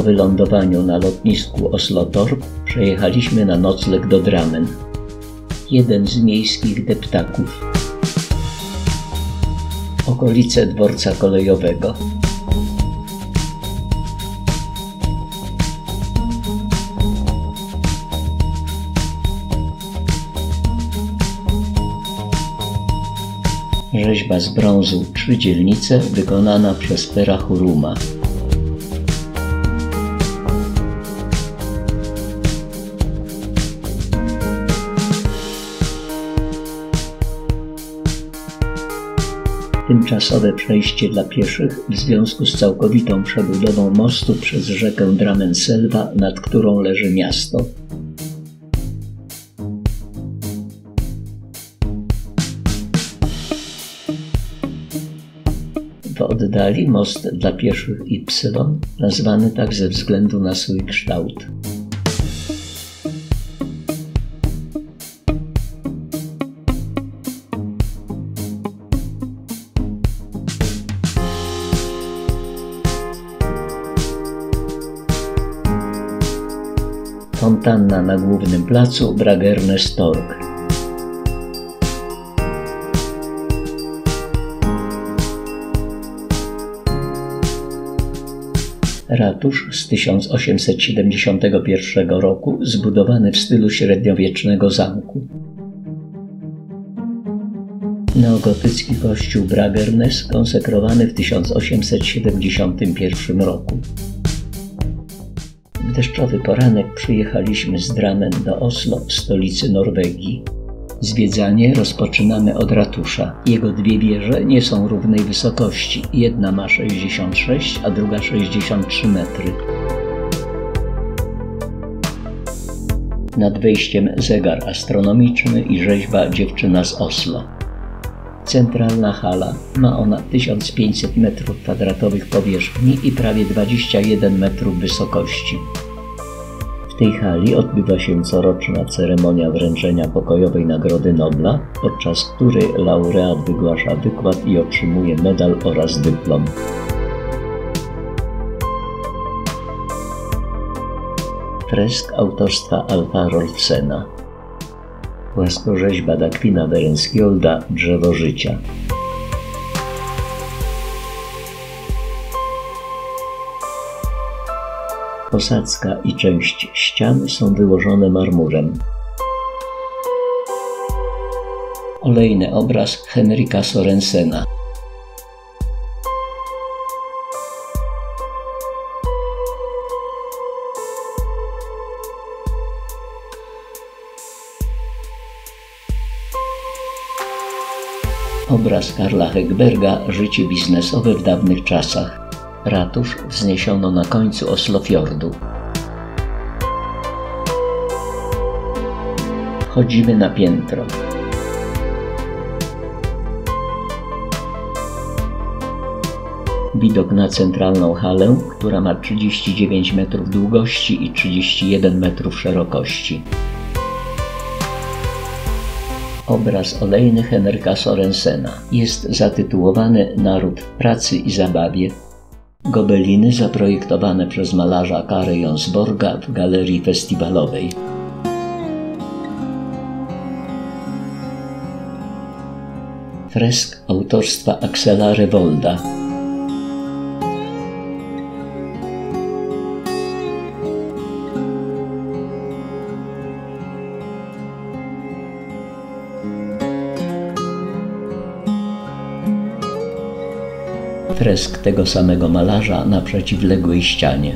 Po wylądowaniu na lotnisku Oslo-Torp przejechaliśmy na nocleg do Dramen. Jeden z miejskich deptaków. Okolice dworca kolejowego. Rzeźba z brązu Trzy dzielnice wykonana przez Pera Huruma. Tymczasowe przejście dla pieszych w związku z całkowitą przebudową mostu przez rzekę Dramenselva, nad którą leży miasto. W oddali most dla pieszych Y, nazwany tak ze względu na swój kształt. Fontanna na głównym placu Bragernes Torg. Ratusz z 1871 roku, zbudowany w stylu średniowiecznego zamku. Neogotycki kościół Bragernes, konsekrowany w 1871 roku. Deszczowy poranek przyjechaliśmy z Dramen do Oslo, stolicy Norwegii. Zwiedzanie rozpoczynamy od ratusza. Jego dwie wieże nie są równej wysokości. Jedna ma 66, a druga 63 metry. Nad wejściem zegar astronomiczny i rzeźba dziewczyna z Oslo. Centralna hala ma ona 1500 m2 powierzchni i prawie 21 metrów wysokości. Tej hali odbywa się coroczna ceremonia wręczenia pokojowej Nagrody Nobla, podczas której laureat wygłasza wykład i otrzymuje medal oraz dyplom. Fresk autorstwa Alfa Rolfsena Płaskorzeźba Dakwina Berenskiolda Drzewo życia. Posadzka i część ścian są wyłożone marmurem. Olejny obraz Henryka Sorensena. Obraz Karla Hegberga Życie biznesowe w dawnych czasach. Ratusz wzniesiono na końcu Oslofjordu. Chodzimy na piętro. Widok na centralną halę, która ma 39 metrów długości i 31 metrów szerokości. Obraz olejny Henryka Sorensena jest zatytułowany Naród w pracy i zabawie. Gobeliny zaprojektowane przez malarza Kary Jonsborga w galerii festiwalowej. Fresk autorstwa Axela Rewolda. Fresk tego samego malarza na przeciwległej ścianie.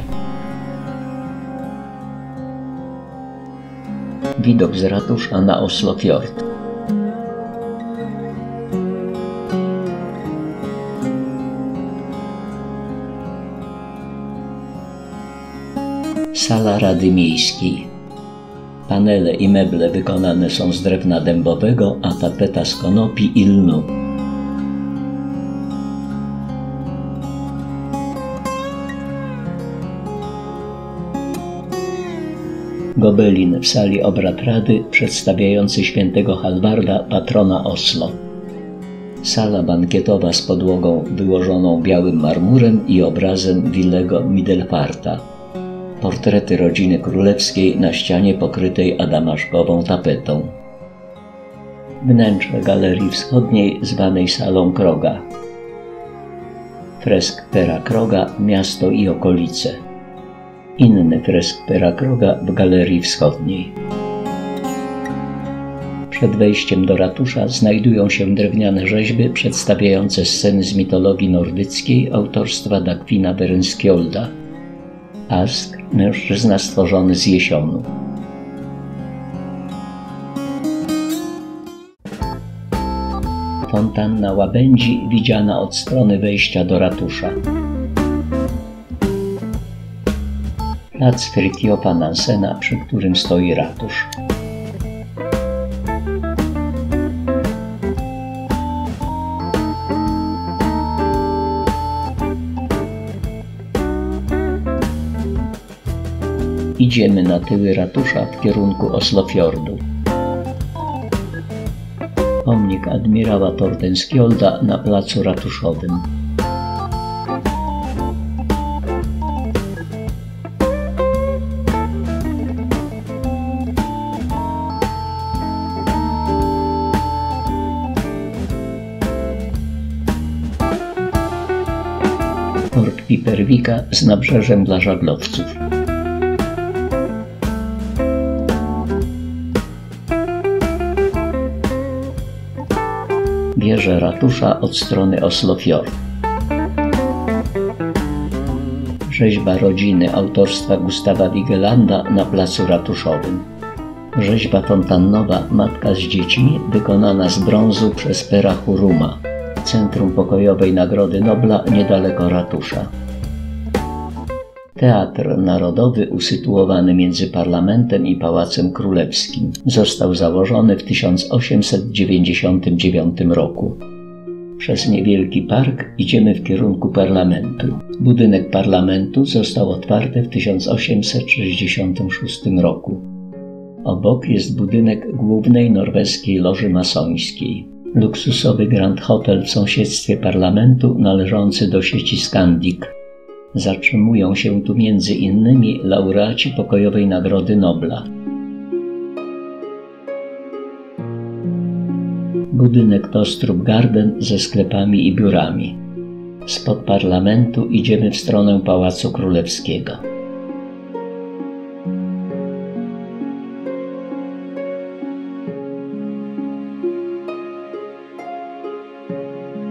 Widok z ratusza na Oslofjord. Sala Rady Miejskiej. Panele i meble wykonane są z drewna dębowego, a tapeta z konopi i lnu. Gobelin w sali obrad rady przedstawiający świętego Halvarda, patrona Oslo. Sala bankietowa z podłogą wyłożoną białym marmurem i obrazem Willego Middelfarta. portrety rodziny królewskiej na ścianie pokrytej adamaszkową tapetą. Wnętrze galerii wschodniej zwanej Salą Kroga. Fresk Pera Kroga, miasto i okolice. Inny fresk Pera Kroga w galerii wschodniej. Przed wejściem do ratusza znajdują się drewniane rzeźby przedstawiające sceny z mitologii nordyckiej autorstwa Dagwina Berenskjolda. Ask, mężczyzna stworzony z jesionu. Fontanna łabędzi widziana od strony wejścia do ratusza. Plac Frytjofa Nansena, przy którym stoi ratusz. Idziemy na tyły ratusza w kierunku Oslofjordu. Pomnik admirała Tordenskjolda na placu ratuszowym. Piperwika z nabrzeżem dla żaglowców. wieżę ratusza od strony Oslofjord. Rzeźba rodziny autorstwa Gustawa Wigelanda na placu ratuszowym. Rzeźba fontannowa Matka z dziećmi wykonana z brązu przez Pera Huruma, Centrum Pokojowej Nagrody Nobla niedaleko ratusza. Teatr Narodowy, usytuowany między parlamentem i Pałacem Królewskim, został założony w 1899 roku. Przez niewielki park idziemy w kierunku parlamentu. Budynek parlamentu został otwarty w 1866 roku. Obok jest budynek głównej norweskiej loży masońskiej. Luksusowy Grand Hotel w sąsiedztwie parlamentu należący do sieci Scandic Zatrzymują się tu między innymi laureaci pokojowej Nagrody Nobla. Budynek Tostrup Garden ze sklepami i biurami. Spod parlamentu idziemy w stronę Pałacu Królewskiego.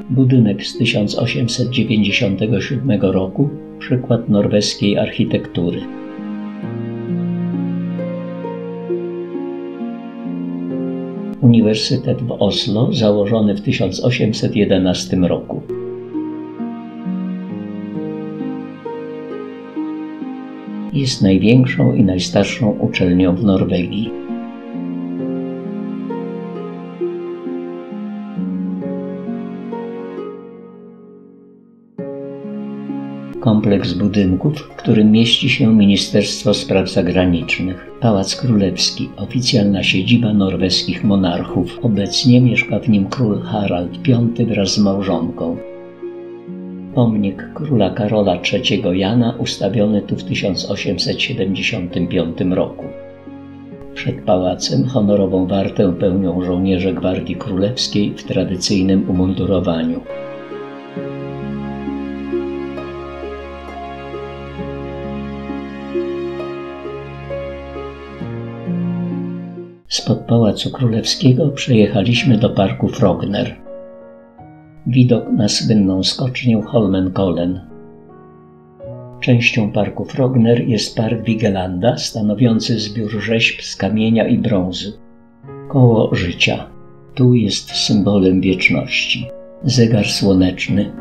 Budynek z 1897 roku przykład norweskiej architektury. Uniwersytet w Oslo założony w 1811 roku. Jest największą i najstarszą uczelnią w Norwegii. Kompleks budynków, w którym mieści się Ministerstwo Spraw Zagranicznych, Pałac Królewski, oficjalna siedziba norweskich monarchów. Obecnie mieszka w nim król Harald V wraz z małżonką. Pomnik króla Karola III Jana ustawiony tu w 1875 roku. Przed pałacem honorową wartę pełnią żołnierze Gwardii Królewskiej w tradycyjnym umundurowaniu. Pałacu Królewskiego przejechaliśmy do parku Frogner. Widok na słynną skocznię Holmenkollen. Częścią parku Frogner jest park Wigelanda, stanowiący zbiór rzeźb z kamienia i brązu. Koło życia. Tu jest symbolem wieczności. Zegar słoneczny.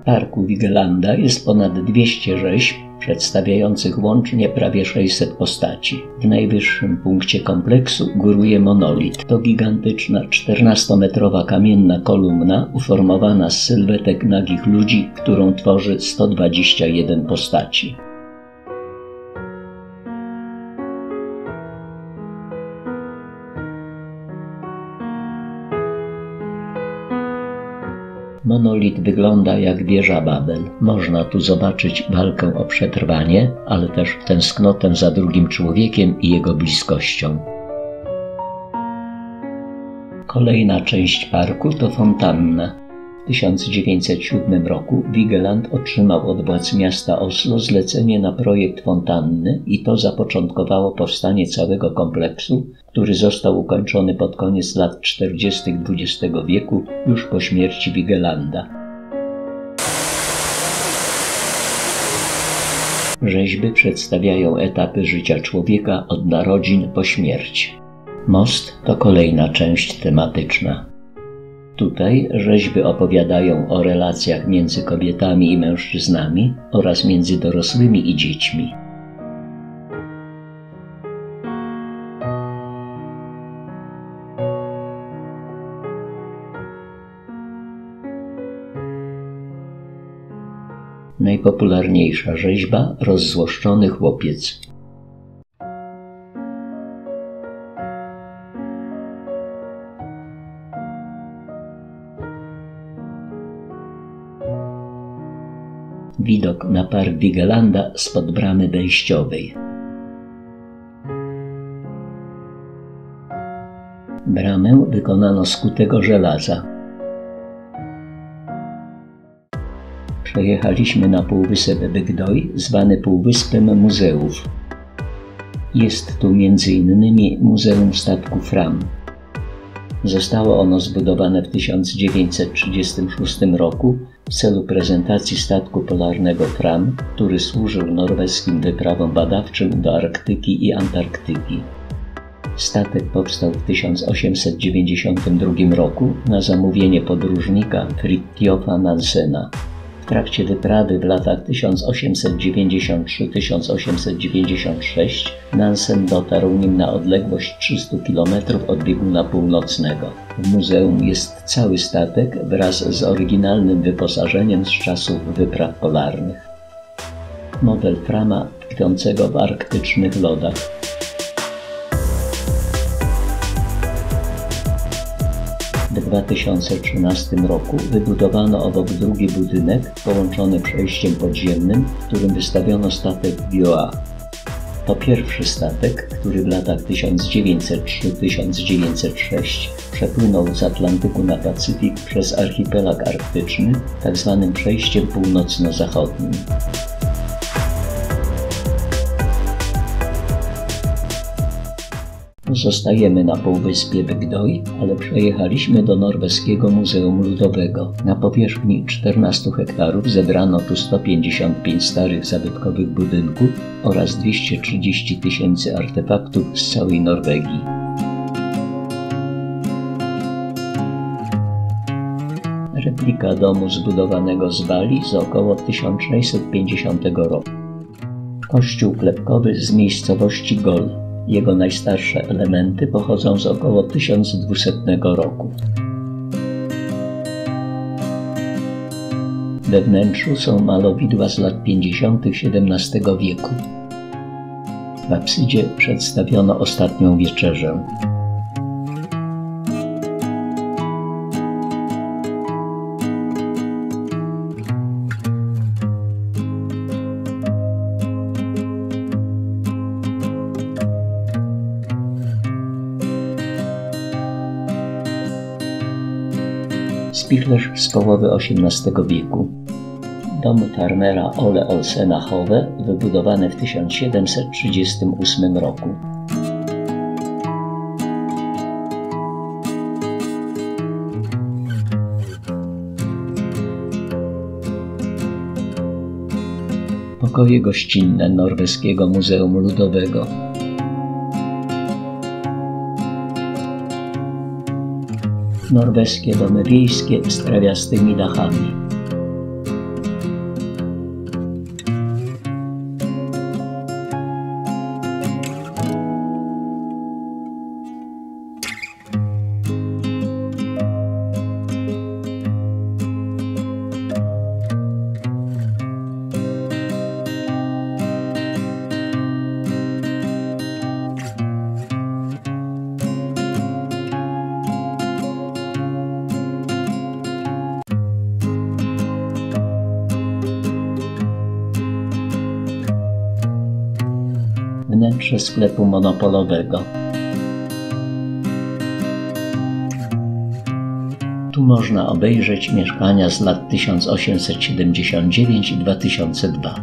W parku Wigelanda jest ponad 200 rzeźb, przedstawiających łącznie prawie 600 postaci. W najwyższym punkcie kompleksu góruje monolit. To gigantyczna 14-metrowa kamienna kolumna uformowana z sylwetek nagich ludzi, którą tworzy 121 postaci. Monolit wygląda jak wieża Babel. Można tu zobaczyć walkę o przetrwanie, ale też tęsknotę za drugim człowiekiem i jego bliskością. Kolejna część parku to fontanna. W 1907 roku Vigeland otrzymał od władz miasta Oslo zlecenie na projekt fontanny i to zapoczątkowało powstanie całego kompleksu, który został ukończony pod koniec lat 40. XX wieku, już po śmierci Vigelanda. Rzeźby przedstawiają etapy życia człowieka od narodzin po śmierć. Most to kolejna część tematyczna. Tutaj rzeźby opowiadają o relacjach między kobietami i mężczyznami oraz między dorosłymi i dziećmi. Najpopularniejsza rzeźba rozzłoszczony chłopiec. Widok na park Vigelanda spod bramy wejściowej. Bramę wykonano z kutego żelaza. Przejechaliśmy na półwysep Bygdoj, zwany Półwyspem Muzeów. Jest tu m.in. Muzeum Statków Ram. Zostało ono zbudowane w 1936 roku w celu prezentacji statku polarnego Fram, który służył norweskim wyprawom badawczym do Arktyki i Antarktyki. Statek powstał w 1892 roku na zamówienie podróżnika Fridtjofa Nansena. Trakcie wyprawy w latach 1893-1896 Nansen dotarł nim na odległość 300 km od bieguna północnego. W muzeum jest cały statek wraz z oryginalnym wyposażeniem z czasów wypraw polarnych. Model Frama tkwiącego w arktycznych lodach W 2013 roku wybudowano obok drugi budynek połączony przejściem podziemnym, w którym wystawiono statek Bioa. To pierwszy statek, który w latach 1903-1906 przepłynął z Atlantyku na Pacyfik przez archipelag arktyczny, tzw. Tak przejściem północno-zachodnim. Zostajemy na półwyspie Bygdoj, ale przejechaliśmy do norweskiego Muzeum Ludowego. Na powierzchni 14 hektarów zebrano tu 155 starych zabytkowych budynków oraz 230 tysięcy artefaktów z całej Norwegii. Replika domu zbudowanego z Bali z około 1650 roku. Kościół klepkowy z miejscowości Gol jego najstarsze elementy pochodzą z około 1200 roku. We wnętrzu są malowidła z lat 50. XVII wieku. W absydzie przedstawiono ostatnią wieczerzę. Spichlerz z połowy XVIII wieku. Dom farmera Ole Olsena Hove, wybudowany w 1738 roku. Pokoje gościnne Norweskiego Muzeum Ludowego norweskie domy wiejskie z trawiastymi dachami. Wnętrze sklepu monopolowego. Tu można obejrzeć mieszkania z lat 1879 i 2002.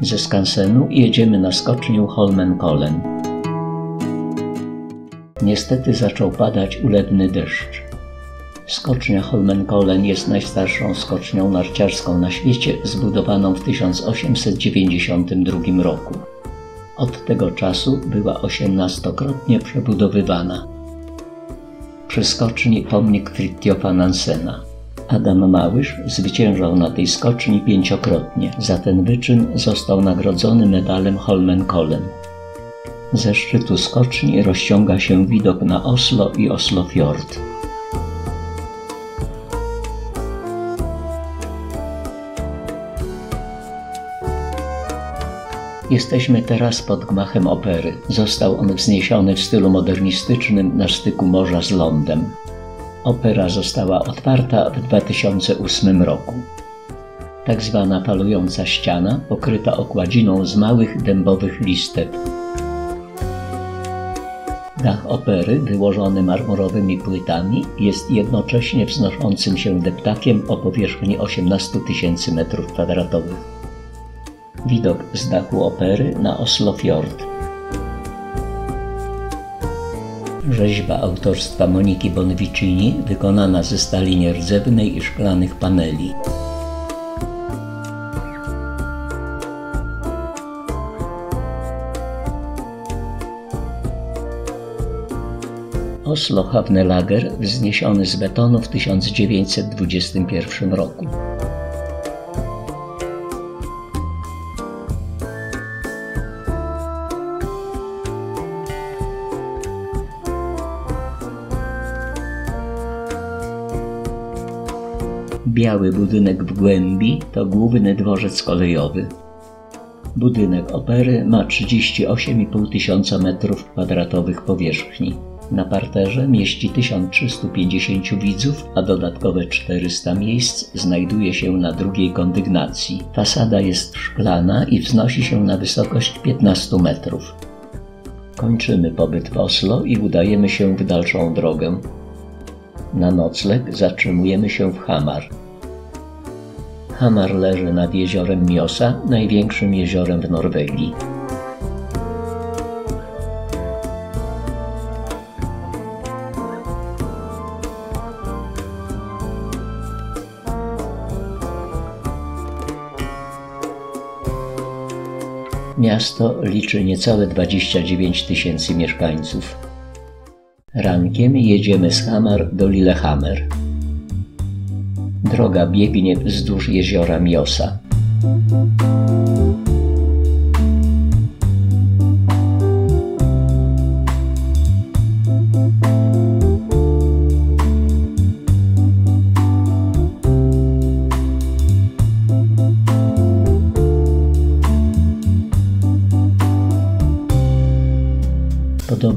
Ze skansenu jedziemy na skocznię Holmenkollen. Niestety zaczął padać ulewny deszcz. Skocznia Holmenkollen jest najstarszą skocznią narciarską na świecie, zbudowaną w 1892 roku. Od tego czasu była osiemnastokrotnie przebudowywana. Przy skoczni pomnik Fritjofa Nansena. Adam Małysz zwyciężał na tej skoczni pięciokrotnie. Za ten wyczyn został nagrodzony medalem Holmenkollen. Ze szczytu skoczni rozciąga się widok na Oslo i Oslofjord. Jesteśmy teraz pod gmachem opery. Został on wzniesiony w stylu modernistycznym na styku morza z lądem. Opera została otwarta w 2008 roku. Tak zwana palująca ściana pokryta okładziną z małych dębowych listek. Dach opery, wyłożony marmurowymi płytami, jest jednocześnie wznoszącym się deptakiem o powierzchni 18 tysięcy m2. Widok z dachu opery na Oslofjord. Rzeźba autorstwa Moniki Bonvicini wykonana ze stali nierdzewnej i szklanych paneli. Oslo Havnelager wzniesiony z betonu w 1921 roku. Biały budynek w głębi to główny dworzec kolejowy. Budynek opery ma 38,5 tysiąca metrów kwadratowych powierzchni. Na parterze mieści 1350 widzów, a dodatkowe 400 miejsc znajduje się na drugiej kondygnacji. Fasada jest szklana i wznosi się na wysokość 15 metrów. Kończymy pobyt w Oslo i udajemy się w dalszą drogę. Na nocleg zatrzymujemy się w Hamar. Hamar leży nad jeziorem Miosa, największym jeziorem w Norwegii. Miasto liczy niecałe 29 tysięcy mieszkańców. Rankiem jedziemy z Hamar do Lillehammer. Droga biegnie wzdłuż jeziora Miosa.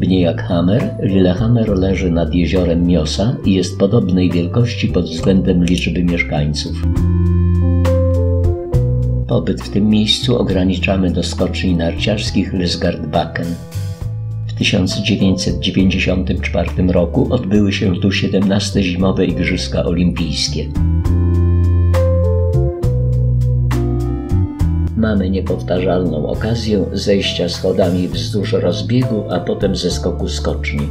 Podobnie jak Hammer, Lillehammer leży nad jeziorem Miosa i jest podobnej wielkości pod względem liczby mieszkańców. Pobyt w tym miejscu ograniczamy do skoczni narciarskich Lysgardbakken. W 1994 roku odbyły się tu 17 zimowe Igrzyska Olimpijskie. Mamy niepowtarzalną okazję zejścia schodami wzdłuż rozbiegu, a potem ze skoku skoczni.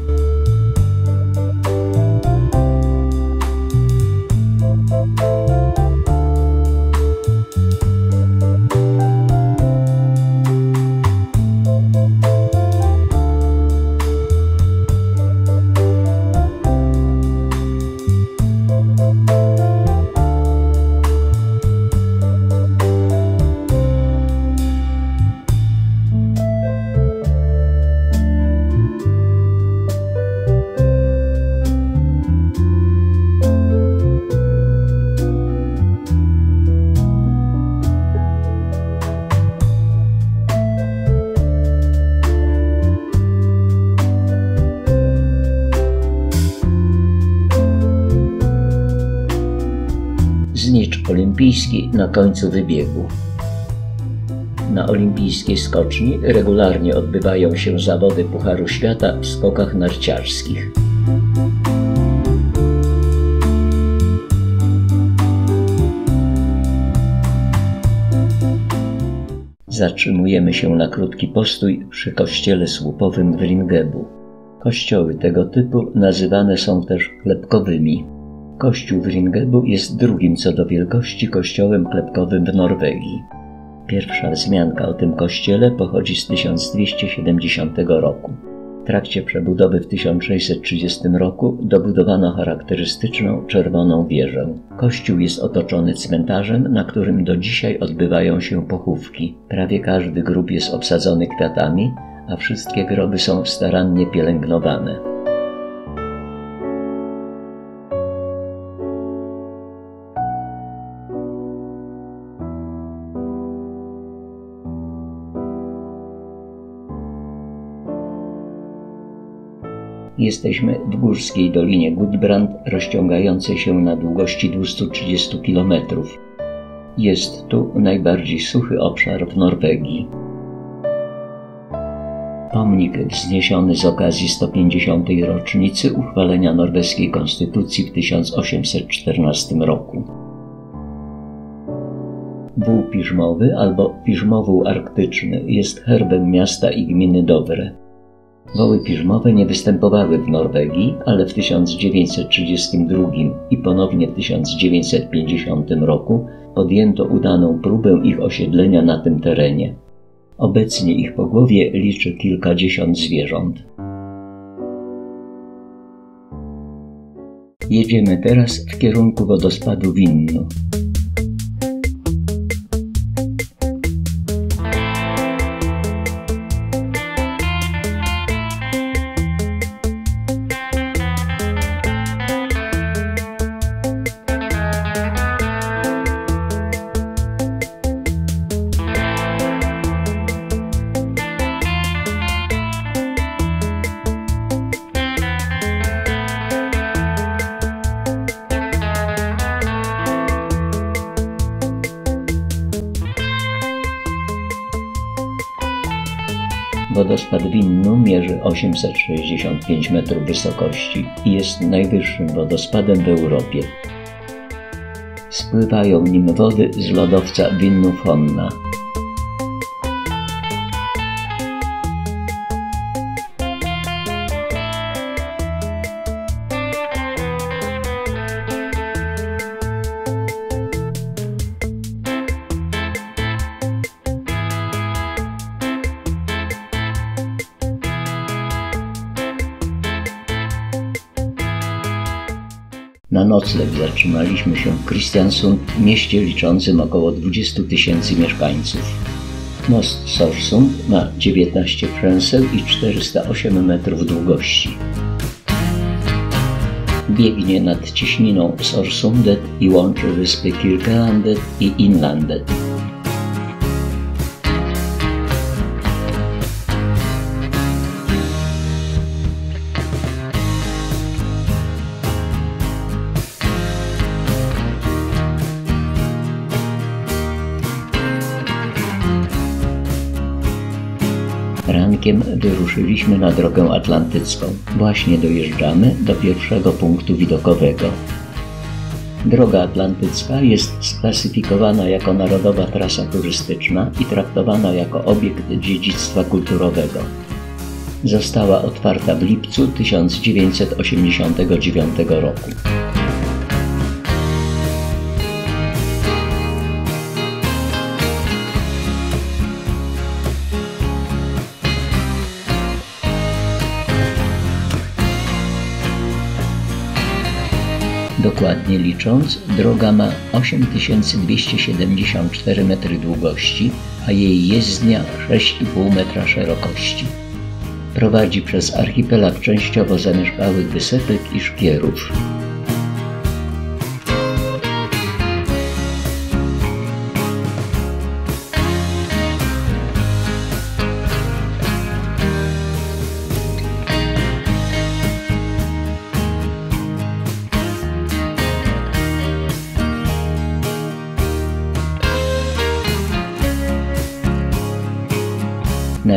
Olimpijski na końcu wybiegu. Na olimpijskiej skoczni regularnie odbywają się zawody Pucharu Świata w skokach narciarskich. Zatrzymujemy się na krótki postój przy kościele słupowym w Ringebu. Kościoły tego typu nazywane są też klepkowymi. Kościół w Ringebu jest drugim co do wielkości kościołem klepkowym w Norwegii. Pierwsza wzmianka o tym kościele pochodzi z 1270 roku. W trakcie przebudowy w 1630 roku dobudowano charakterystyczną czerwoną wieżę. Kościół jest otoczony cmentarzem, na którym do dzisiaj odbywają się pochówki. Prawie każdy grób jest obsadzony kwiatami, a wszystkie groby są starannie pielęgnowane. Jesteśmy w górskiej dolinie Gudbrand, rozciągającej się na długości 230 km. Jest tu najbardziej suchy obszar w Norwegii. Pomnik wzniesiony z okazji 150. rocznicy uchwalenia norweskiej konstytucji w 1814 roku. Wół piżmowy albo piżmowół arktyczny jest herbem miasta i gminy Dowre. Woły piżmowe nie występowały w Norwegii, ale w 1932 i ponownie w 1950 roku podjęto udaną próbę ich osiedlenia na tym terenie. Obecnie ich pogłowie liczy kilkadziesiąt zwierząt. Jedziemy teraz w kierunku wodospadu Winnu. 865 metrów wysokości i jest najwyższym wodospadem w Europie. Spływają nim wody z lodowca Winnu-Fonna. Nocleg zatrzymaliśmy się w Kristiansund, mieście liczącym około 20 tysięcy mieszkańców. Most Sorsund ma 19 przęseł i 408 metrów długości. Biegnie nad ciśniną Sorsundet i łączy wyspy Kirkelandet i Inlandet. Wyruszyliśmy na drogę atlantycką. Właśnie dojeżdżamy do pierwszego punktu widokowego. Droga Atlantycka jest sklasyfikowana jako narodowa trasa turystyczna i traktowana jako obiekt dziedzictwa kulturowego. Została otwarta w lipcu 1989 roku. Dokładnie licząc, droga ma 8274 metry długości, a jej jezdnia 6,5 metra szerokości. Prowadzi przez archipelag częściowo zamieszkałych wysepek i szkierów.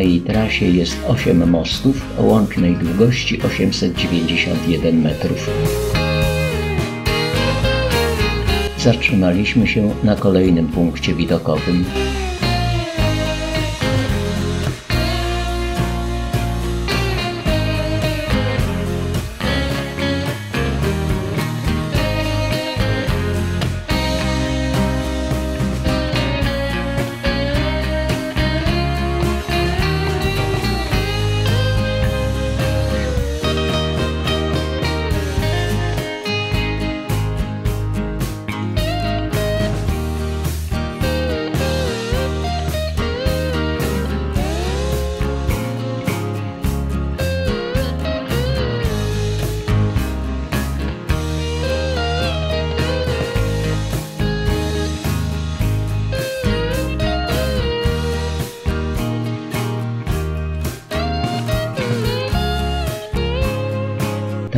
Jej trasie jest 8 mostów o łącznej długości 891 metrów. Zatrzymaliśmy się na kolejnym punkcie widokowym.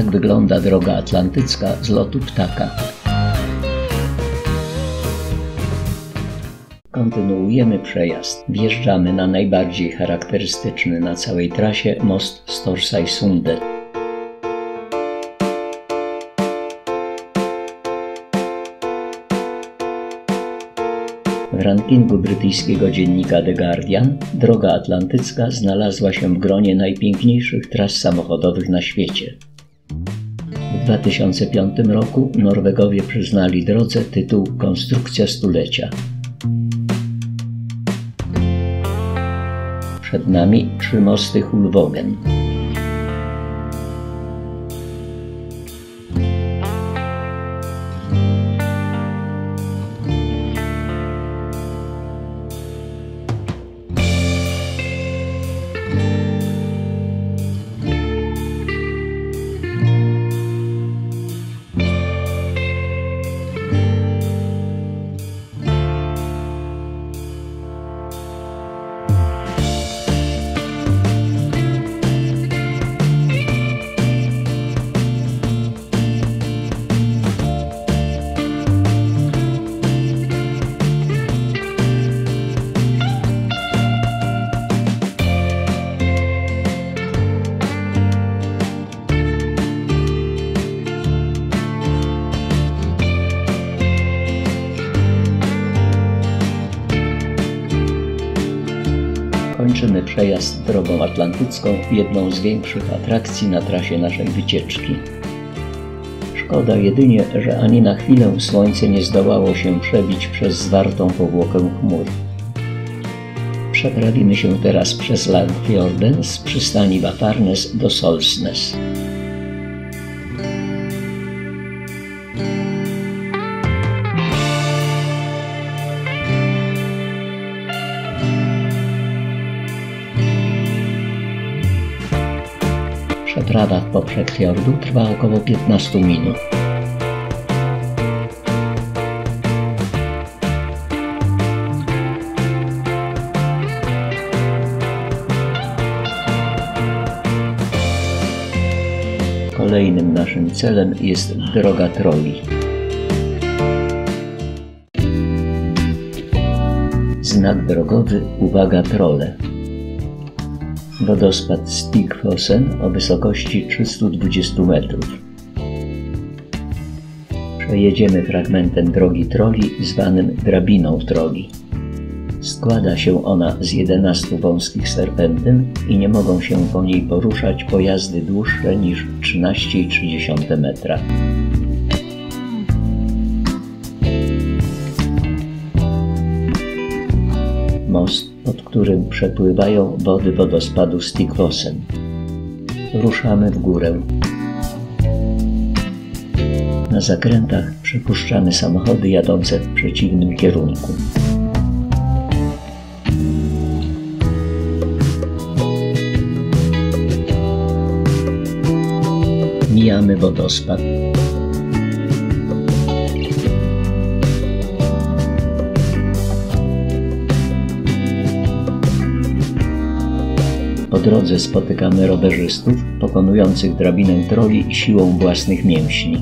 Wygląda droga atlantycka z lotu ptaka. Kontynuujemy przejazd. Wjeżdżamy na najbardziej charakterystyczny na całej trasie most Storsaj-Sundet. W rankingu brytyjskiego dziennika The Guardian droga atlantycka znalazła się w gronie najpiękniejszych tras samochodowych na świecie. W 2005 roku Norwegowie przyznali drodze tytuł Konstrukcja Stulecia. Przed nami trzy mosty Hulwogen. Drogą atlantycką, jedną z większych atrakcji na trasie naszej wycieczki. Szkoda jedynie, że ani na chwilę słońce nie zdołało się przebić przez zwartą powłokę chmur. Przeprawimy się teraz przez Langfjorden z przystani Watarnes do Solsnes. Przeprawa w poprzek fiordu trwa około 15 minut. Kolejnym naszym celem jest droga troli. Znak drogowy Uwaga trole. Wodospad Stigfossen o wysokości 320 metrów. Przejedziemy fragmentem drogi troli zwanym drabiną troli. Składa się ona z 11 wąskich serpentyn i nie mogą się po niej poruszać pojazdy dłuższe niż 13,3 metra. Którym przepływają wody wodospadu Stigfossen. Ruszamy w górę. Na zakrętach przepuszczamy samochody jadące w przeciwnym kierunku. Mijamy wodospad. Drodze spotykamy rowerzystów pokonujących drabinę troli siłą własnych mięśni.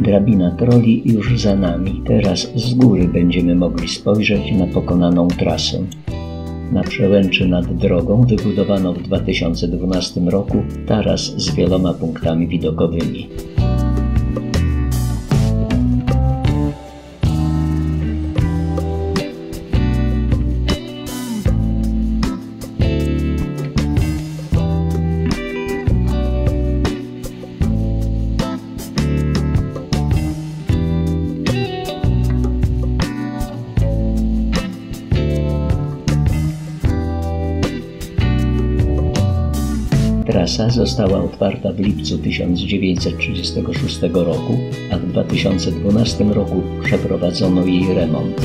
Drabina troli już za nami. Teraz z góry będziemy mogli spojrzeć na pokonaną trasę. Na przełęczy nad drogą wybudowano w 2012 roku taras z wieloma punktami widokowymi. Trasa została otwarta w lipcu 1936 roku, a w 2012 roku przeprowadzono jej remont.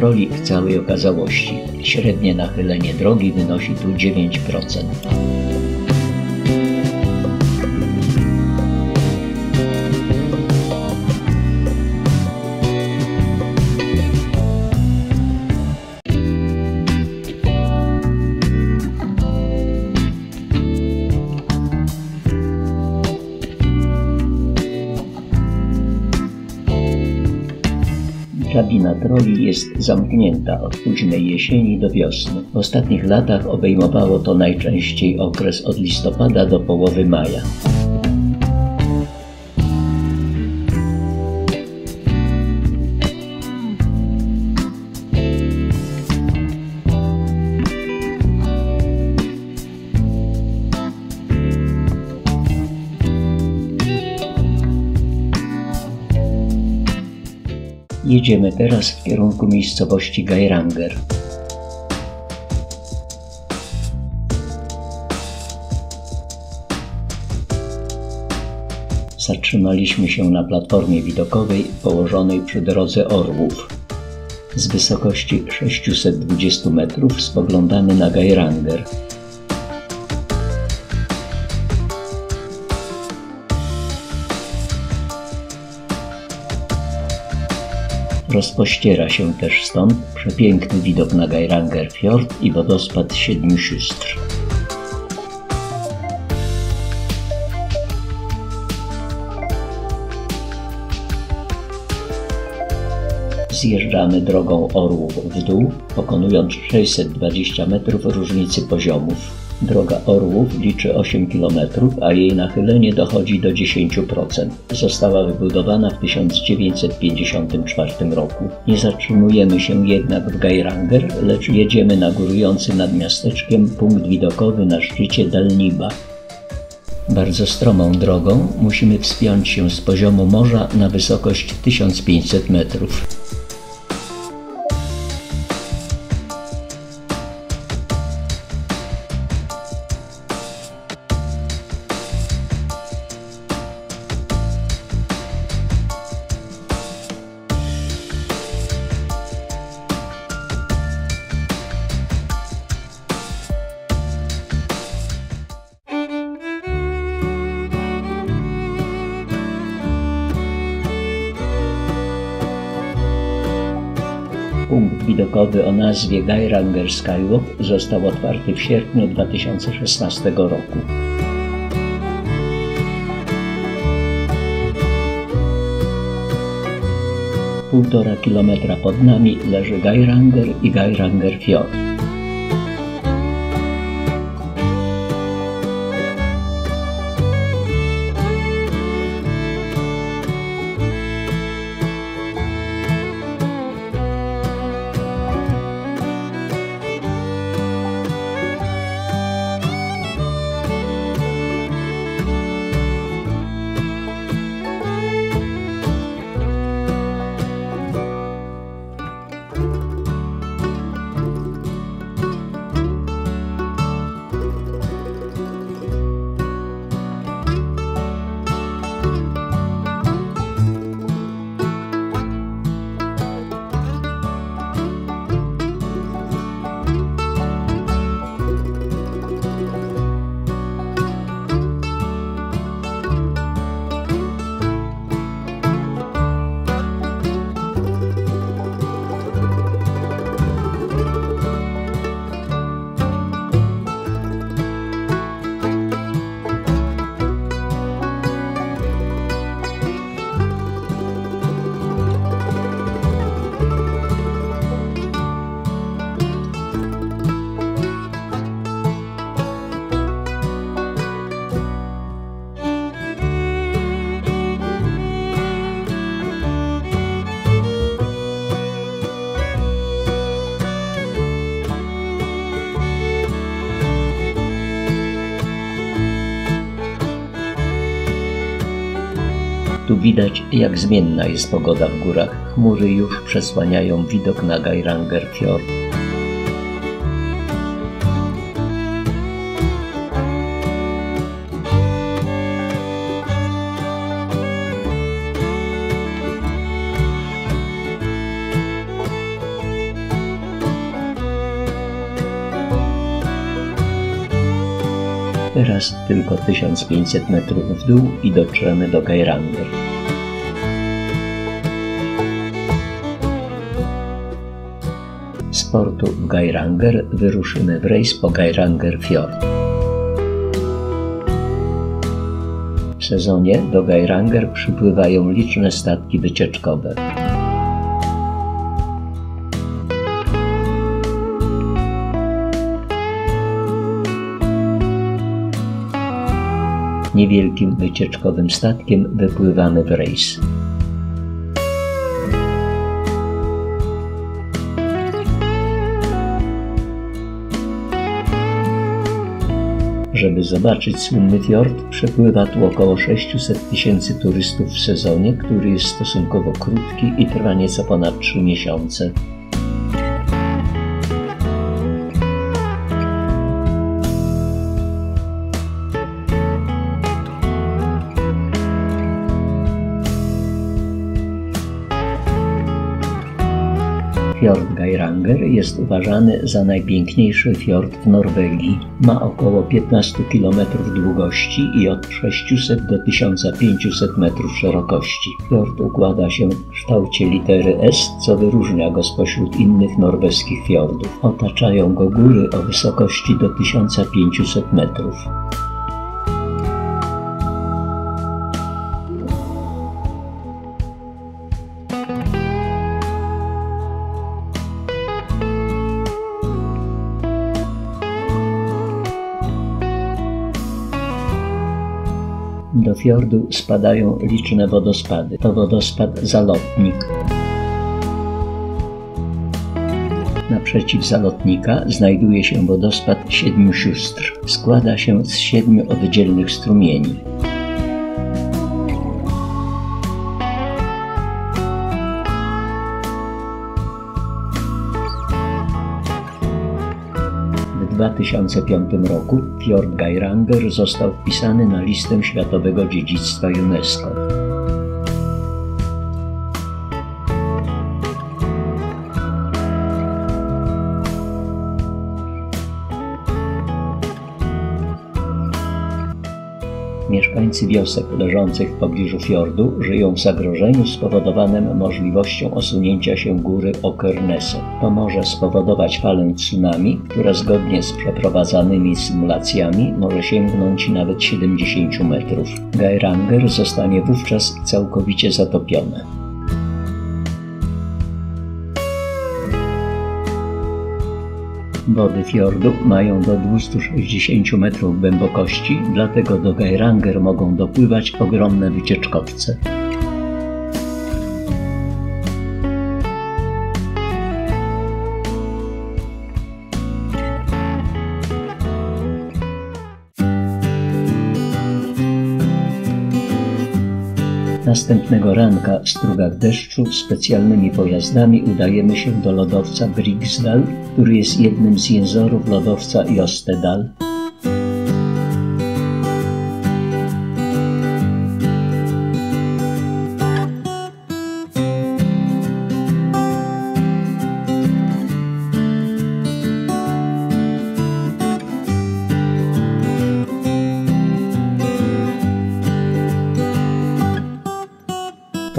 Drabina troli w całej okazałości. Średnie nachylenie drogi wynosi tu 9%. Drabina troli jest zamknięta od późnej jesieni do wiosny. W ostatnich latach obejmowało to najczęściej okres od listopada do połowy maja. Jedziemy teraz w kierunku miejscowości Geiranger. Zatrzymaliśmy się na platformie widokowej położonej przy drodze Orłów. Z wysokości 620 metrów spoglądamy na Geiranger. Rozpościera się też stąd przepiękny widok na Geiranger Fjord i wodospad Siedmiu Sióstr. Zjeżdżamy drogą Orłów w dół, pokonując 620 metrów różnicy poziomów. Droga Orłów liczy 8 km, a jej nachylenie dochodzi do 10%. Została wybudowana w 1954 roku. Nie zatrzymujemy się jednak w Geiranger, lecz jedziemy na górujący nad miasteczkiem punkt widokowy na szczycie Dalniba. Bardzo stromą drogą musimy wspiąć się z poziomu morza na wysokość 1500 metrów. Nazwie Geiranger Skywalk został otwarty w sierpniu 2016 roku. Półtora kilometra pod nami leży Geiranger i Geiranger Fjord. Widać, jak zmienna jest pogoda w górach. Chmury już przesłaniają widok na Geiranger Fjord. Teraz tylko 1500 metrów w dół i dotrzemy do Geiranger. Z portu w Geiranger wyruszymy w rejs po Geiranger Fjord. W sezonie do Geiranger przypływają liczne statki wycieczkowe. Niewielkim wycieczkowym statkiem wypływamy w rejs. Żeby zobaczyć słynny fiord, przepływa tu około 600 tysięcy turystów w sezonie, który jest stosunkowo krótki i trwa nieco ponad 3 miesiące. Fjord Geiranger jest uważany za najpiękniejszy fiord w Norwegii. Ma około 15 km długości i od 600 do 1500 metrów szerokości. Fiord układa się w kształcie litery S, co wyróżnia go spośród innych norweskich fiordów. Otaczają go góry o wysokości do 1500 metrów. Do fiordu spadają liczne wodospady. To wodospad Zalotnik. Naprzeciw Zalotnika znajduje się wodospad Siedmiu Sióstr. Składa się z siedmiu oddzielnych strumieni. 2005 roku Fjord Geiranger został wpisany na listę Światowego Dziedzictwa UNESCO. Mieszkańcy wiosek leżących w pobliżu fiordu żyją w zagrożeniu spowodowanym możliwością osunięcia się góry Okernese. To może spowodować falę tsunami, która zgodnie z przeprowadzanymi symulacjami może sięgnąć nawet 70 metrów. Geiranger zostanie wówczas całkowicie zatopione. Wody fiordu mają do 260 metrów głębokości, dlatego do Geiranger mogą dopływać ogromne wycieczkowce. Następnego ranka w strugach deszczu specjalnymi pojazdami udajemy się do lodowca Brigsdal, który jest jednym z jezorów lodowca Jostedal.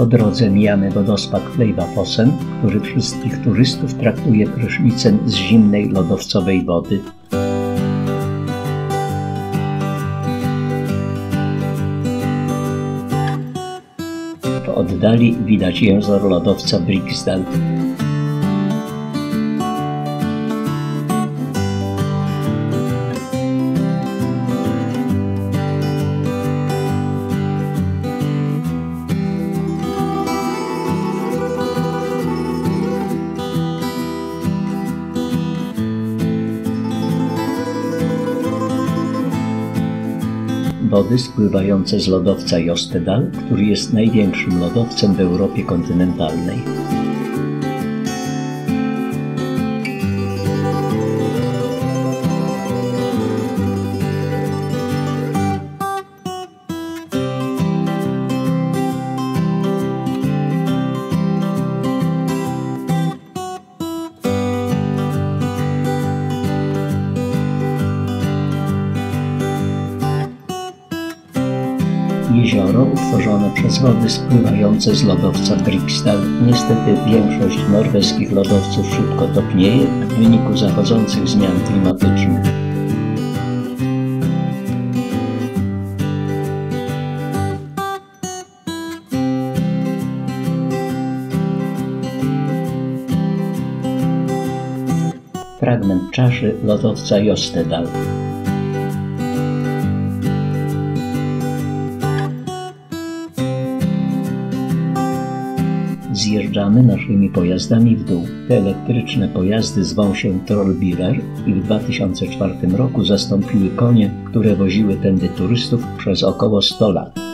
Po drodze mijamy wodospad Kleivafossen, który wszystkich turystów traktuje prysznicem z zimnej lodowcowej wody. W oddali widać jęzor lodowca Briksdal. Wody spływające z lodowca Jostedal, który jest największym lodowcem w Europie kontynentalnej. Wody spływające z lodowca Briksdal. Niestety większość norweskich lodowców szybko topnieje w wyniku zachodzących zmian klimatycznych. Fragment czaszy lodowca Jostedal. Zjeżdżamy naszymi pojazdami w dół. Te elektryczne pojazdy zwą się Trollbirer i w 2004 roku zastąpiły konie, które woziły tędy turystów przez około 100 lat.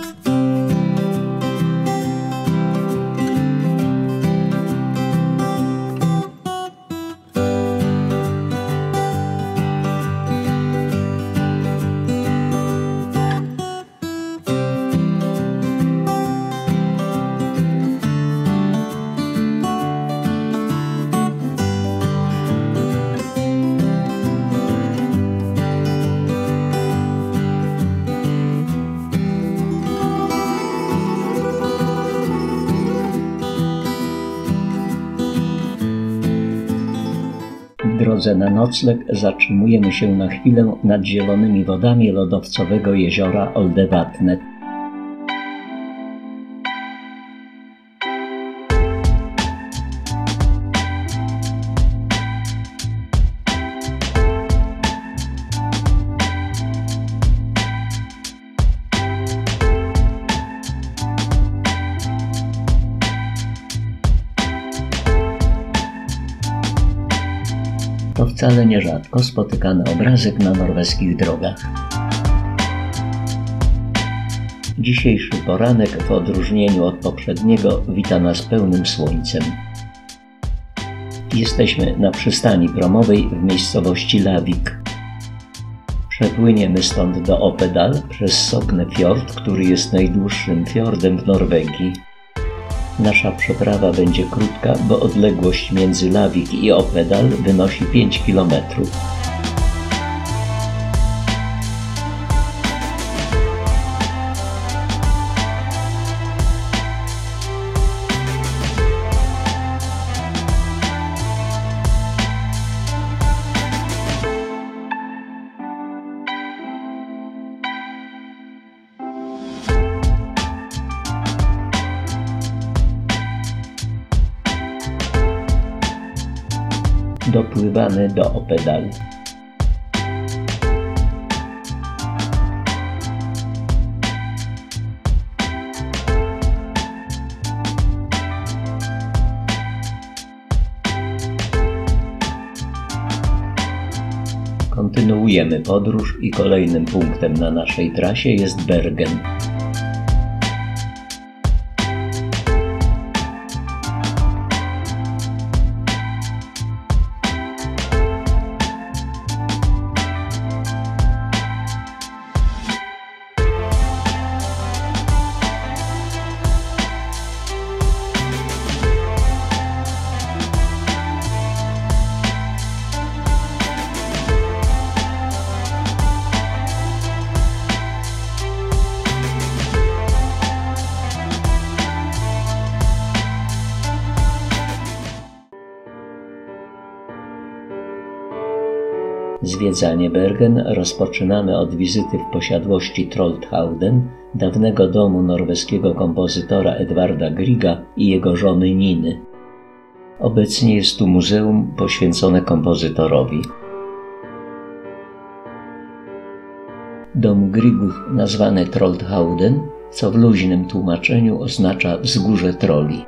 Drodze na nocleg zatrzymujemy się na chwilę nad zielonymi wodami lodowcowego jeziora Oldevatnet. Wcale nierzadko spotykany obrazek na norweskich drogach. Dzisiejszy poranek w odróżnieniu od poprzedniego wita nas pełnym słońcem. Jesteśmy na przystani promowej w miejscowości Lavik. Przepłyniemy stąd do Opedal przez Sognefjord, który jest najdłuższym fiordem w Norwegii. Nasza przeprawa będzie krótka, bo odległość między Lawik i Opedal wynosi 5 kilometrów. Dopływamy do Opedal. Kontynuujemy podróż i kolejnym punktem na naszej trasie jest Bergen. Zwiedzanie Bergen rozpoczynamy od wizyty w posiadłości Troldhauden, dawnego domu norweskiego kompozytora Edwarda Griga i jego żony Niny. Obecnie jest tu muzeum poświęcone kompozytorowi. Dom Grigów nazwany Troldhauden, co w luźnym tłumaczeniu oznacza wzgórze troli.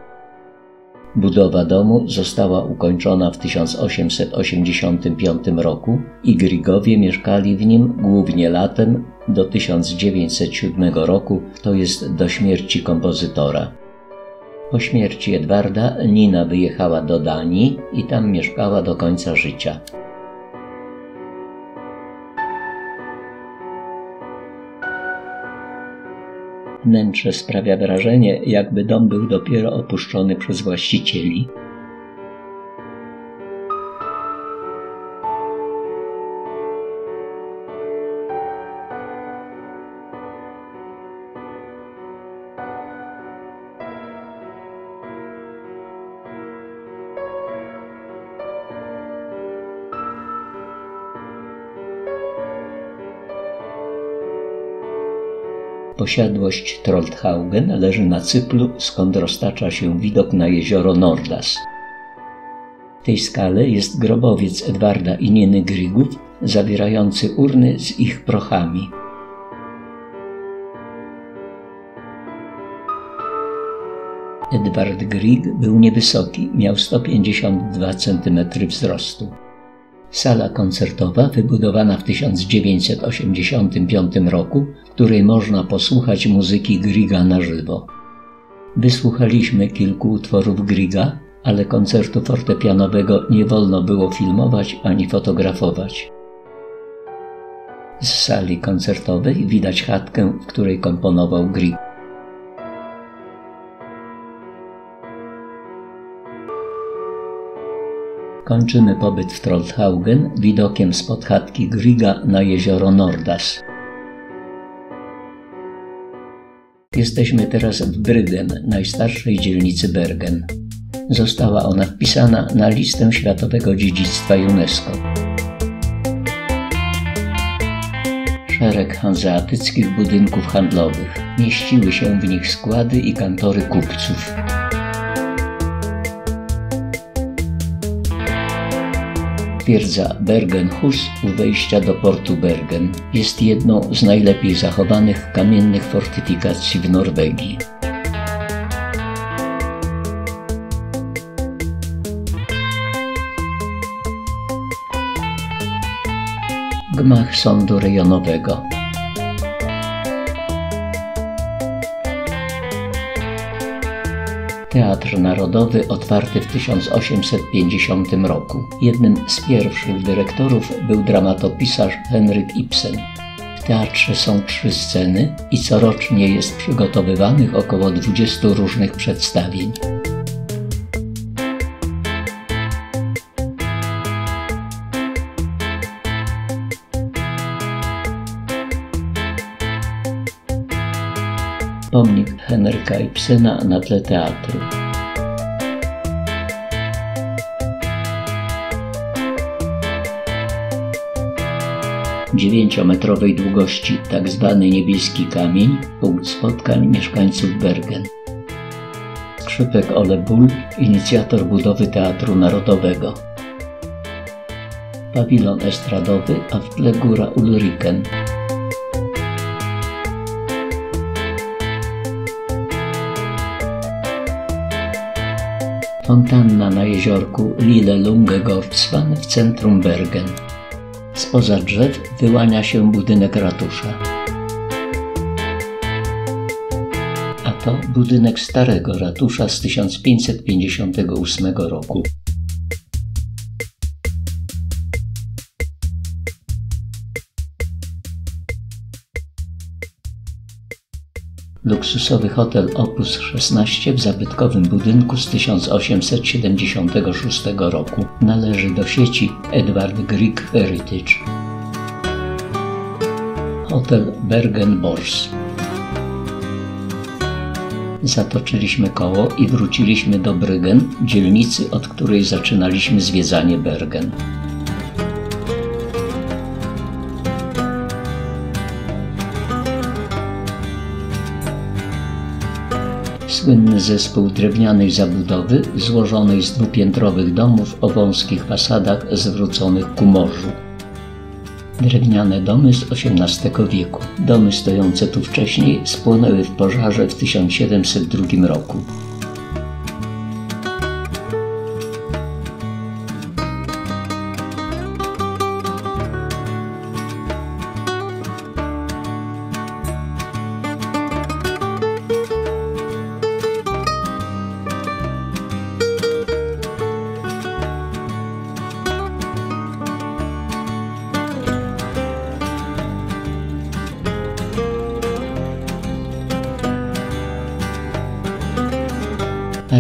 Budowa domu została ukończona w 1885 roku i Grigowie mieszkali w nim głównie latem do 1907 roku, to jest do śmierci kompozytora. Po śmierci Edwarda Nina wyjechała do Danii i tam mieszkała do końca życia. Wnętrze sprawia wrażenie, jakby dom był dopiero opuszczony przez właścicieli. Posiadłość Troldhaugen leży na cyplu, skąd roztacza się widok na jezioro Nordas. W tej skale jest grobowiec Edwarda i Nieny Grigów, zawierający urny z ich prochami. Edward Grieg był niewysoki, miał 152 cm wzrostu. Sala koncertowa wybudowana w 1985 roku, której można posłuchać muzyki Griga na żywo. Wysłuchaliśmy kilku utworów Griga, ale koncertu fortepianowego nie wolno było filmować ani fotografować. Z sali koncertowej widać chatkę, w której komponował Grieg. Kończymy pobyt w Trollhaugen widokiem spod chatki Griga na jezioro Nordas. Jesteśmy teraz w Bryggen, najstarszej dzielnicy Bergen. Została ona wpisana na listę Światowego Dziedzictwa UNESCO. Szereg hanzeatyckich budynków handlowych. Mieściły się w nich składy i kantory kupców. Twierdza Bergenhus u wejścia do portu Bergen jest jedną z najlepiej zachowanych kamiennych fortyfikacji w Norwegii. Gmach Sądu Rejonowego Teatr Narodowy otwarty w 1850 roku. Jednym z pierwszych dyrektorów był dramatopisarz Henryk Ibsen. W teatrze są trzy sceny i corocznie jest przygotowywanych około 20 różnych przedstawień. pomnik Henryka Ibsena na tle teatru. Dziewięciometrowej długości. Tak niebieski kamień, punkt spotkań mieszkańców Bergen. Skrzypek Ole Bull, inicjator budowy Teatru Narodowego. Pawilon estradowy, a w tle góra Ulriken. Fontanna na jeziorku Lille Lungegordsvan w centrum Bergen. Spoza drzew wyłania się budynek ratusza. A to budynek starego ratusza z 1558 roku. Luksusowy hotel Opus 16 w zabytkowym budynku z 1876 roku. Należy do sieci Edward Grieg Heritage. Hotel Bergen Bors. Zatoczyliśmy koło i wróciliśmy do Bryggen, dzielnicy, od której zaczynaliśmy zwiedzanie Bergen. Słynny zespół drewnianej zabudowy złożonej z dwupiętrowych domów o wąskich fasadach zwróconych ku morzu. Drewniane domy z XVIII wieku. Domy stojące tu wcześniej spłonęły w pożarze w 1702 roku.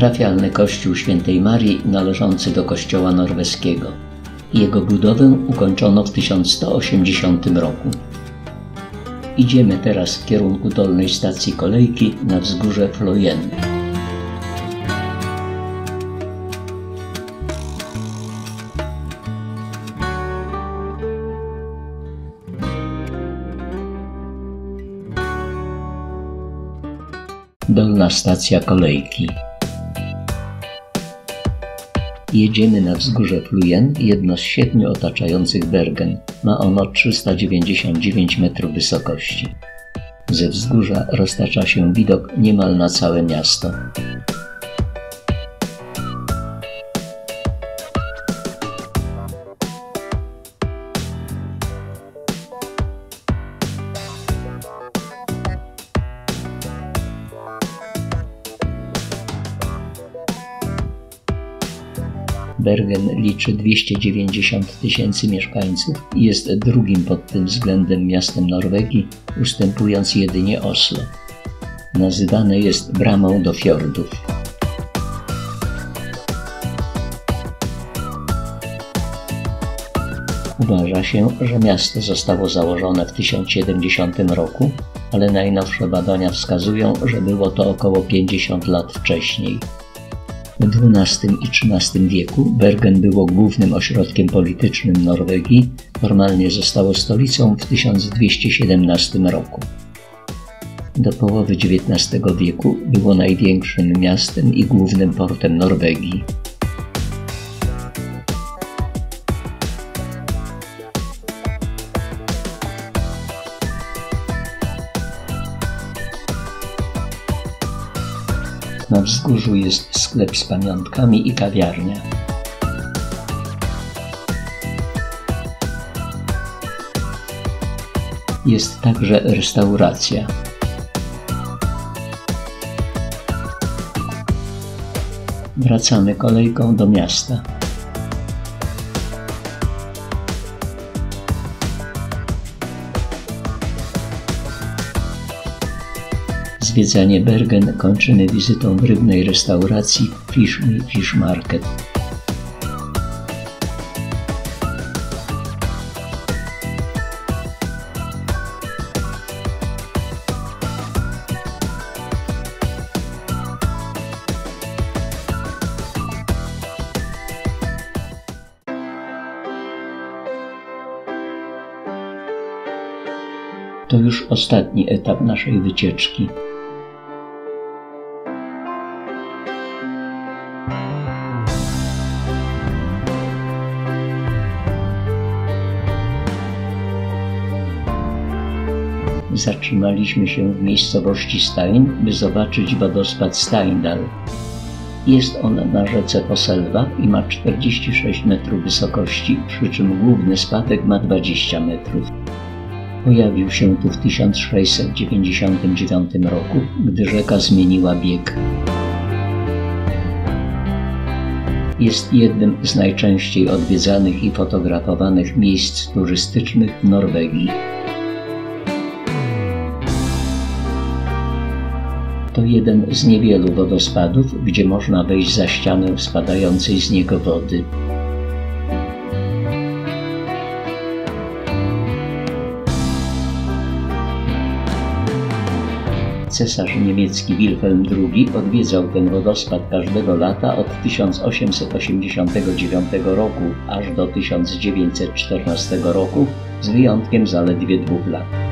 Parafialny kościół świętej Marii należący do kościoła norweskiego. Jego budowę ukończono w 1180 roku. Idziemy teraz w kierunku dolnej stacji kolejki na wzgórze Floyen. Dolna stacja kolejki. Jedziemy na wzgórze Fluyen, jedno z siedmiu otaczających Bergen. Ma ono 399 metrów wysokości. Ze wzgórza roztacza się widok niemal na całe miasto. Bergen liczy 290 tysięcy mieszkańców i jest drugim pod tym względem miastem Norwegii, ustępując jedynie Oslo. Nazywane jest bramą do fiordów. Uważa się, że miasto zostało założone w 1070 roku, ale najnowsze badania wskazują, że było to około 50 lat wcześniej. W XII i XIII wieku Bergen było głównym ośrodkiem politycznym Norwegii, formalnie zostało stolicą w 1217 roku. Do połowy XIX wieku było największym miastem i głównym portem Norwegii. Na wzgórzu jest sklep z pamiątkami i kawiarnia. Jest także restauracja. Wracamy kolejką do miasta. Zwiedzanie Bergen kończymy wizytą w rybnej restauracji Fish Fish Market. To już ostatni etap naszej wycieczki. Zatrzymaliśmy się w miejscowości Stein, by zobaczyć wodospad Steindal. Jest on na rzece Poselwa i ma 46 metrów wysokości, przy czym główny spadek ma 20 metrów. Pojawił się tu w 1699 roku, gdy rzeka zmieniła bieg. Jest jednym z najczęściej odwiedzanych i fotografowanych miejsc turystycznych w Norwegii. To jeden z niewielu wodospadów, gdzie można wejść za ścianę spadającej z niego wody. Cesarz niemiecki Wilhelm II odwiedzał ten wodospad każdego lata od 1889 roku aż do 1914 roku, z wyjątkiem zaledwie dwóch lat.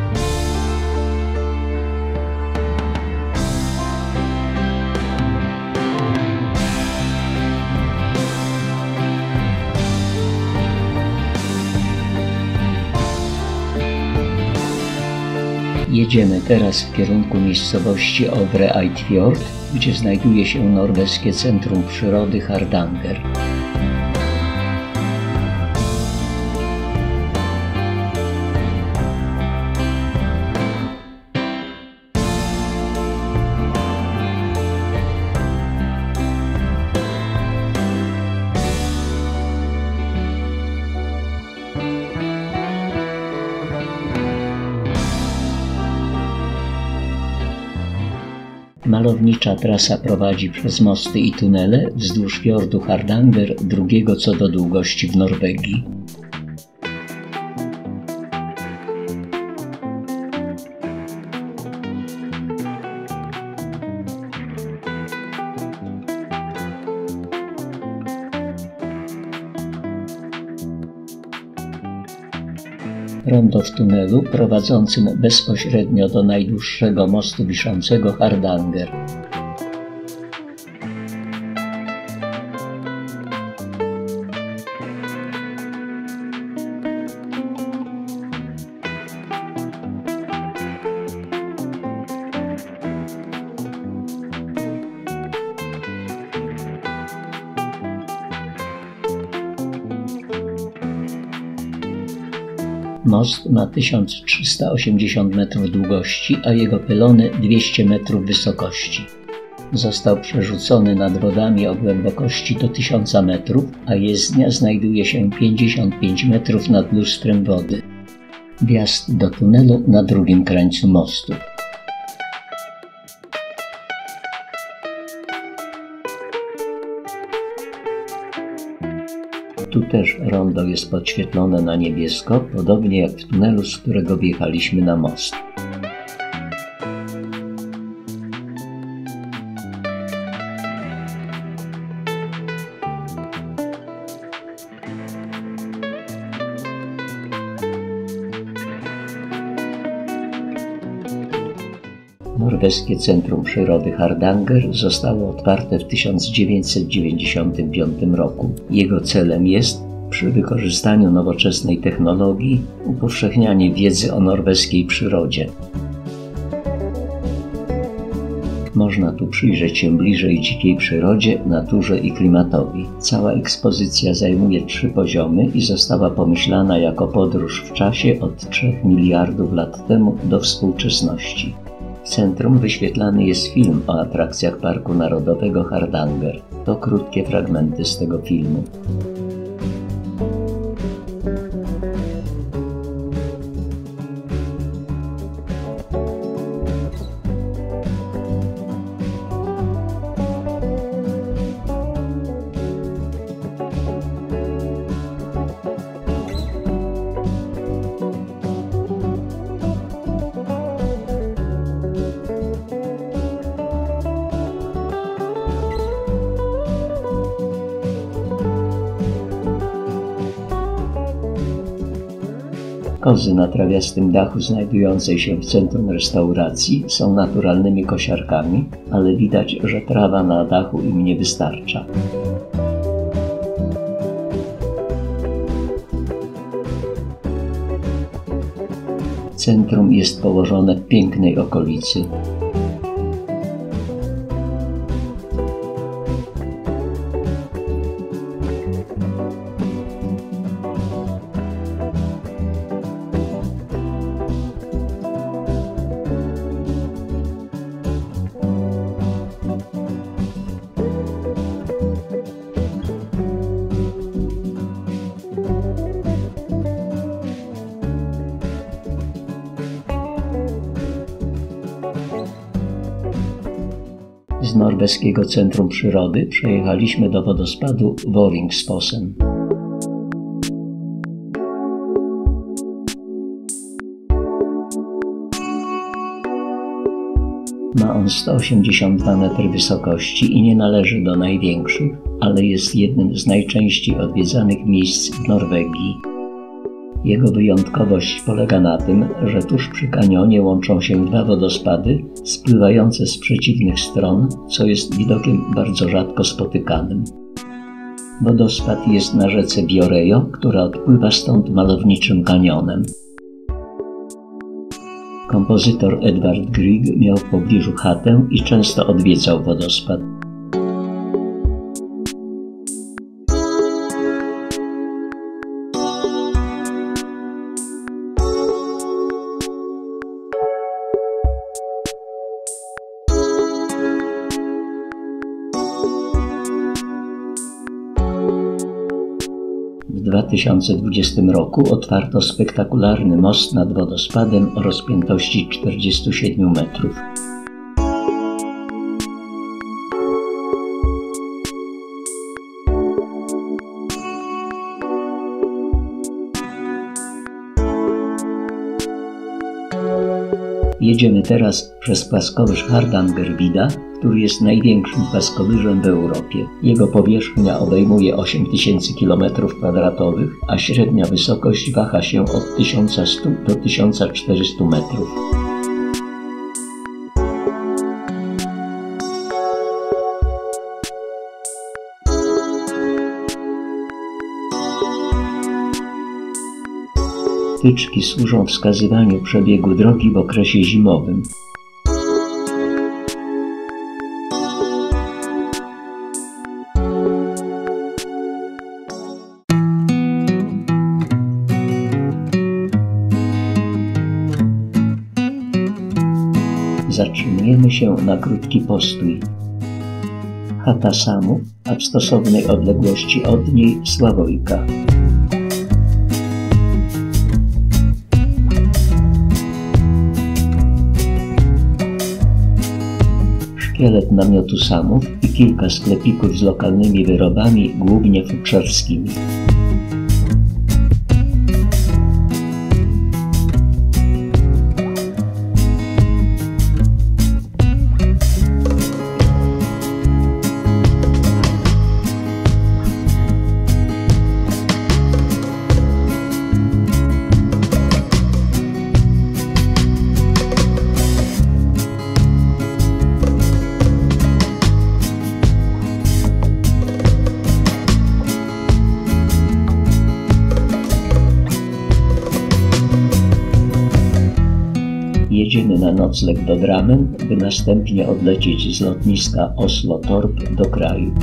Jedziemy teraz w kierunku miejscowości Ovre Eidfjord, gdzie znajduje się norweskie Centrum Przyrody Hardanger. Malownicza trasa prowadzi przez mosty i tunele wzdłuż fiordu Hardanger, drugiego co do długości w Norwegii. Rondo w tunelu prowadzącym bezpośrednio do najdłuższego mostu wiszącego Hardanger. Most ma 1380 metrów długości, a jego pylony 200 metrów wysokości. Został przerzucony nad wodami o głębokości do 1000 metrów, a jezdnia znajduje się 55 metrów nad lustrem wody. Wjazd do tunelu na drugim krańcu mostu. Tu też rondo jest podświetlone na niebiesko, podobnie jak w tunelu, z którego wjechaliśmy na most. Norweskie Centrum Przyrody Hardanger zostało otwarte w 1995 roku. Jego celem jest przy wykorzystaniu nowoczesnej technologii upowszechnianie wiedzy o norweskiej przyrodzie. Można tu przyjrzeć się bliżej dzikiej przyrodzie, naturze i klimatowi. Cała ekspozycja zajmuje trzy poziomy i została pomyślana jako podróż w czasie od 3 miliardów lat temu do współczesności. Centrum wyświetlany jest film o atrakcjach Parku Narodowego Hardanger. To krótkie fragmenty z tego filmu. Na trawiastym dachu znajdującej się w centrum restauracji są naturalnymi kosiarkami, ale widać, że trawa na dachu im nie wystarcza. Centrum jest położone w pięknej okolicy. Norweskiego Centrum Przyrody przejechaliśmy do wodospadu Voringsfossen. Ma on 182 metry wysokości i nie należy do największych, ale jest jednym z najczęściej odwiedzanych miejsc w Norwegii. Jego wyjątkowość polega na tym, że tuż przy kanionie łączą się dwa wodospady spływające z przeciwnych stron, co jest widokiem bardzo rzadko spotykanym. Wodospad jest na rzece Biorejo, która odpływa stąd malowniczym kanionem. Kompozytor Edward Grieg miał w pobliżu chatę i często odwiedzał wodospad. 2020 roku otwarto spektakularny most nad wodospadem o rozpiętości 47 metrów. Jedziemy teraz przez płaskowyż Hardangerwida, który jest największym płaskowyżem w Europie. Jego powierzchnia obejmuje 8000 km2, a średnia wysokość waha się od 1100 do 1400 metrów. Wtyczki służą wskazywaniu przebiegu drogi w okresie zimowym. Zatrzymujemy się na krótki postój. Chata Samu, a w stosownej odległości od niej Sławojka. Szkielet namiotu samów i kilka sklepików z lokalnymi wyrobami, głównie futrzarskimi. Do Dramen, by następnie odlecieć z lotniska Oslo-Torp do kraju.